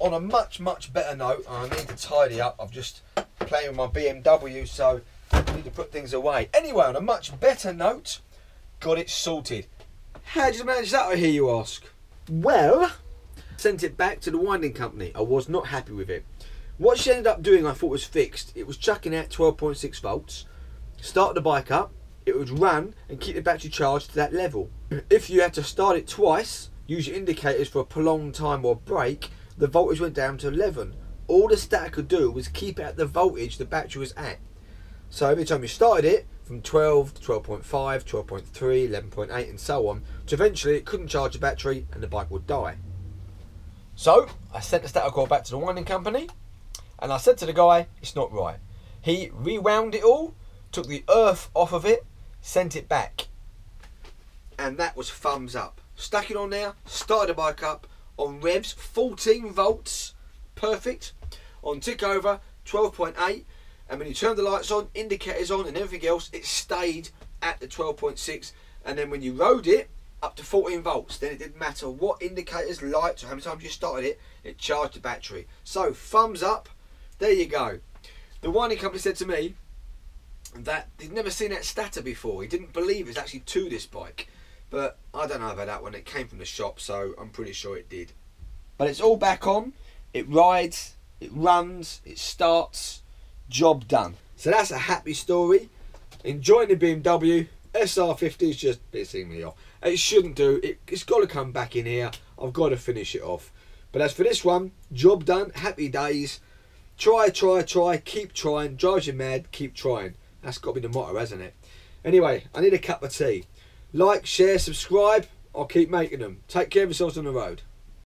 on a much, much better note, I need to tidy up. I've just playing with my BMW, so I need to put things away. Anyway, on a much better note, got it sorted. How did you manage that, I hear you ask? Well, sent it back to the winding company. I was not happy with it. What she ended up doing, I thought was fixed. It was chucking out 12.6 volts, start the bike up, it would run and keep the battery charged to that level. If you had to start it twice, use your indicators for a prolonged time or brake, the voltage went down to 11. All the stator could do was keep it at the voltage the battery was at. So every time you started it, from 12 to 12.5, 12.3, 11.8 and so on, to eventually it couldn't charge the battery and the bike would die. So I sent the stator coil back to the winding company and I said to the guy, it's not right. He rewound it all, took the earth off of it, sent it back. And that was thumbs up. Stuck it on there, started the bike up on revs, 14 volts, perfect. On tick over, 12.8. And when you turn the lights on, indicators on, and everything else, it stayed at the 12.6. And then when you rode it, up to 14 volts. Then it didn't matter what indicators, lights, or how many times you started it, it charged the battery. So, thumbs up. There you go. The winding company said to me that they'd never seen that stator before. He didn't believe it's actually to this bike. But I don't know about that one. It came from the shop, so I'm pretty sure it did. But it's all back on. It rides, it runs, it starts. Job done. So that's a happy story. Enjoying the BMW. SR50 is just pissing me off. It shouldn't do. It, it's got to come back in here. I've got to finish it off. But as for this one, job done. Happy days. Try, try, try. Keep trying. Drives you mad. Keep trying. That's got to be the motto, hasn't it? Anyway, I need a cup of tea. Like, share, subscribe. I'll keep making them. Take care of yourselves on the road.